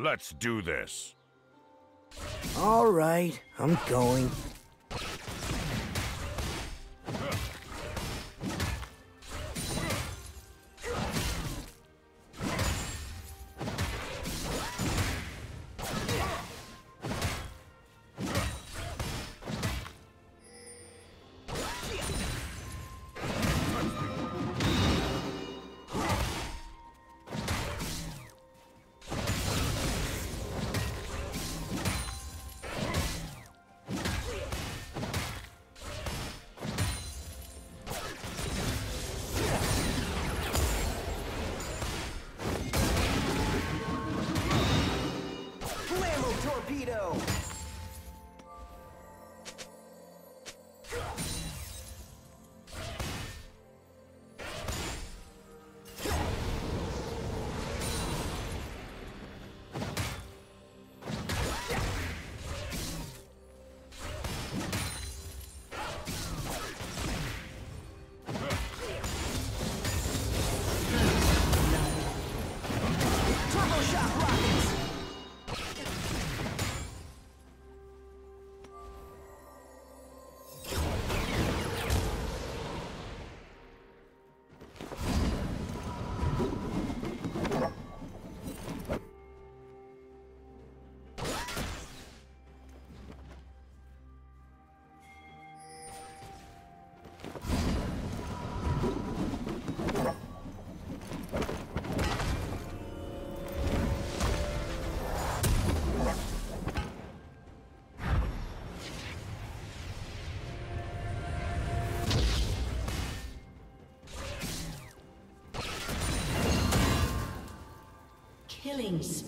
Let's do this. All right, I'm going. Killing spree.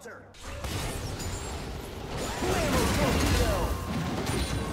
Smelter. been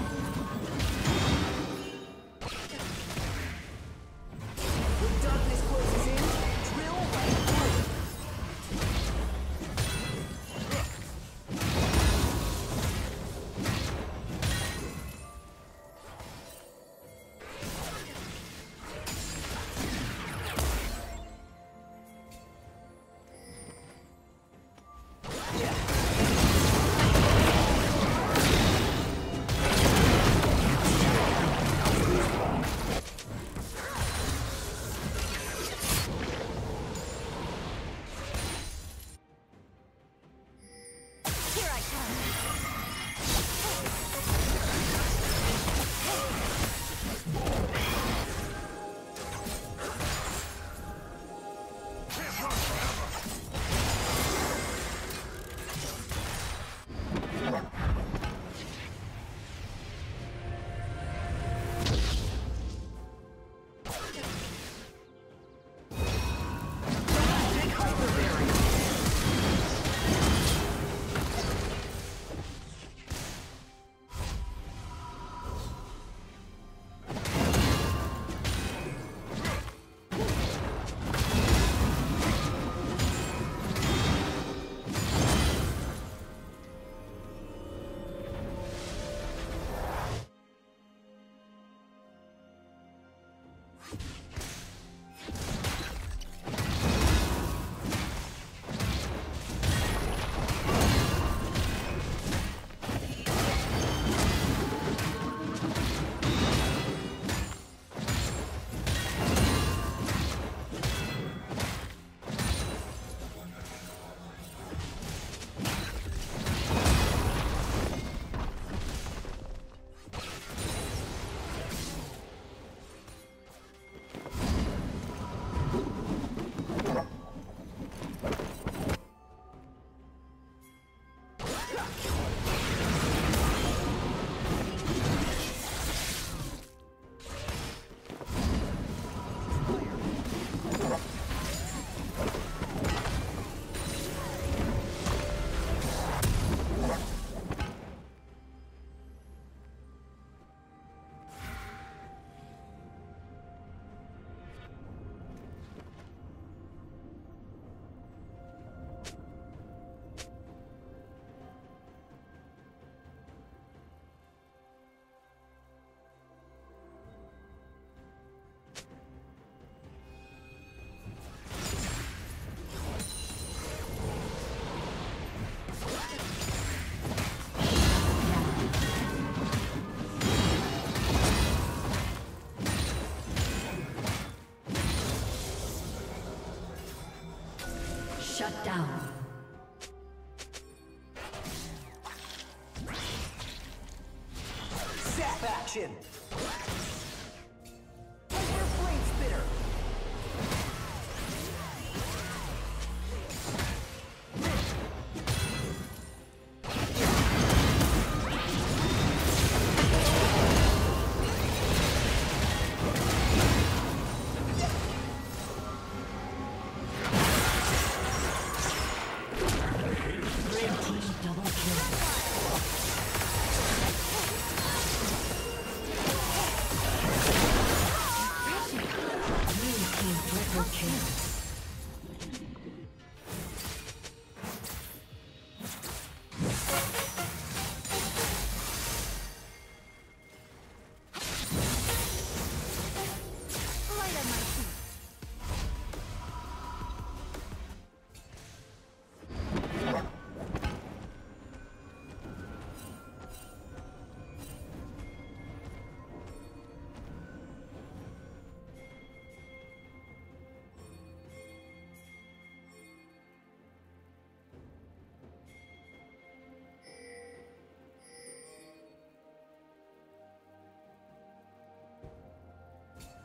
Action!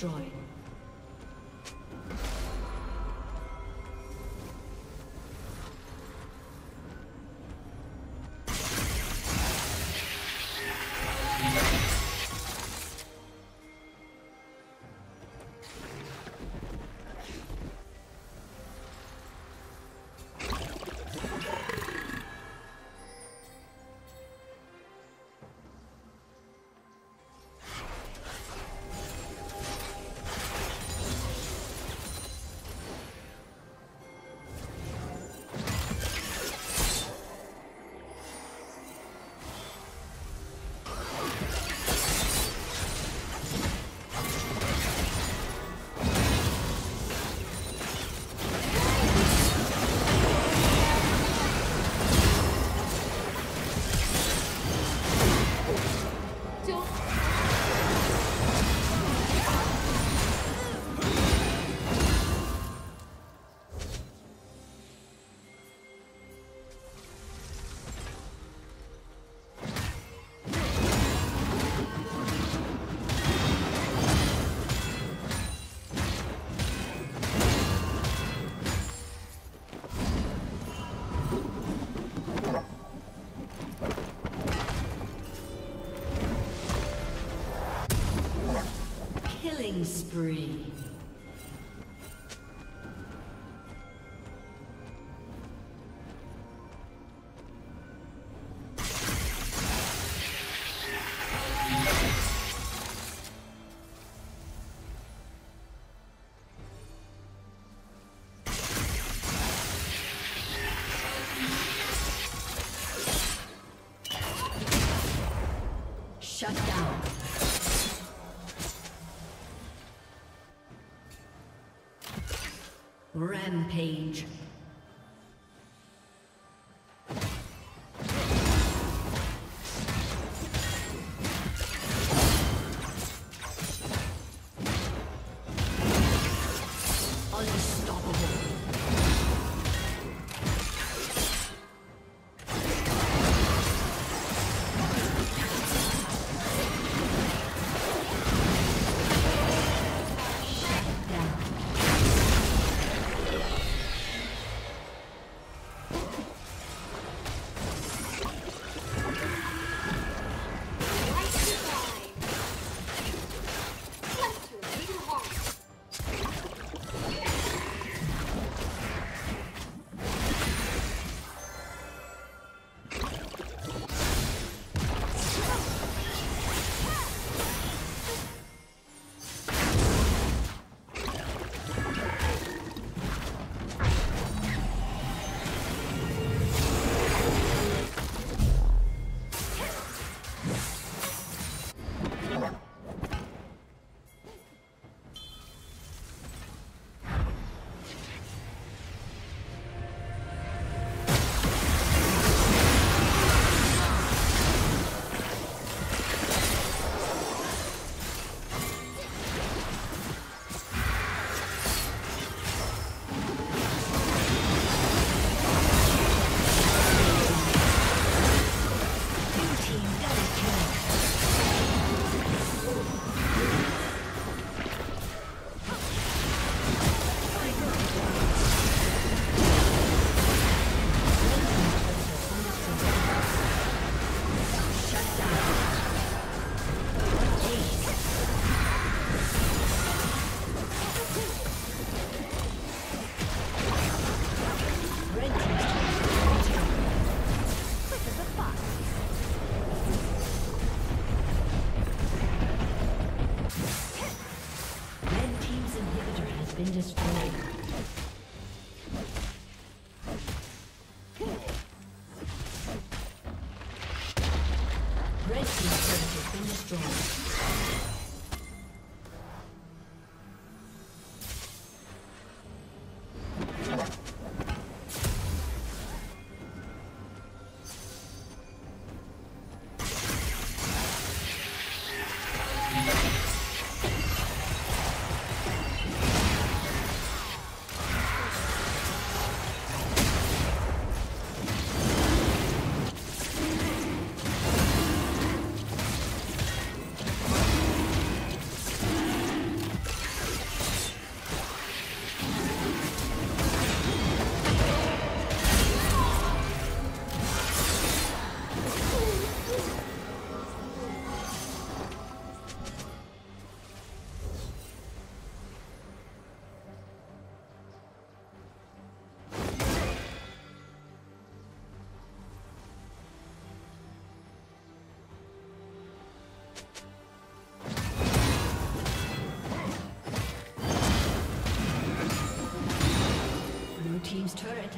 destroyed. Killing spree. Rampage.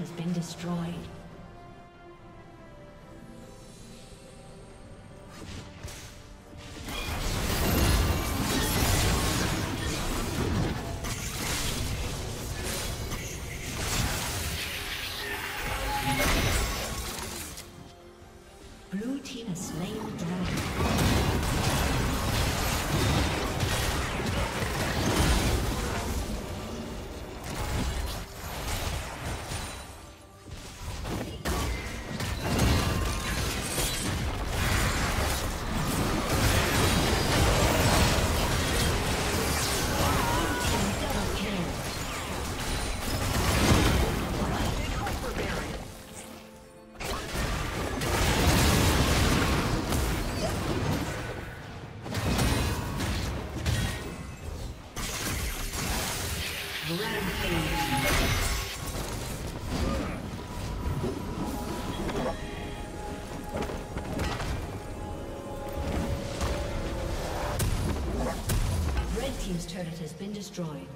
Has been destroyed. Destroyed.